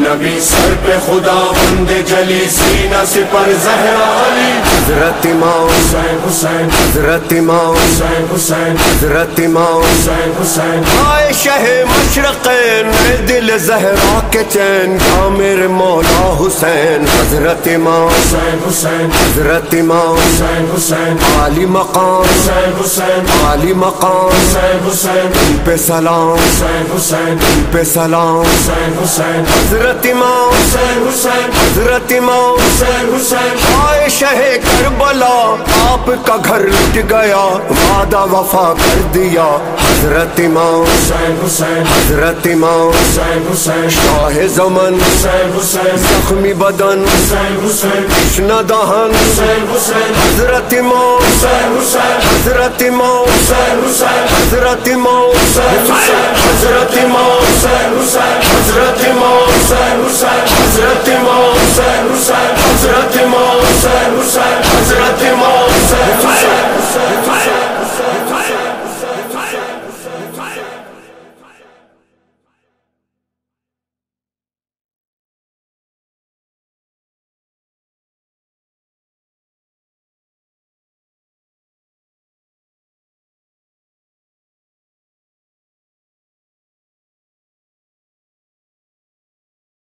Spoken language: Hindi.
नबी सर पे खुदा बंदे जली सीना से पर जहरा अली। हज़रत इमाम हुसैन हुसैन। हज़रत इमाम हुसैन हुसैन। हज़रत इमाम। हुसैन हुसैन। आए शह मशरक़ैन दिल जहरा के चैन का मेरे मौला हुसैन हज़रत इमाम। हुसैन हज़रत इमाम। हुसैन हुसैन। आली मकाम। हुसैन हुसैन। आली मकाम। हुसैन तुम पे सलाम। हुसैन तुम पे सलाम। हुसैन हज़रत इमाम। हुसैन हज़रत इमाम। हुसैन। शह करबला, आपका घर लुट गया, वादा वफा कर दिया। हज़रत इमाम हज़रत इमाम, शाह जमन, जख्मी बदन, कृष्ण दहन, हज़रत इमाम हज़रत इमाम हज़रत इमाम हज़रत इमाम हज़रत इमाम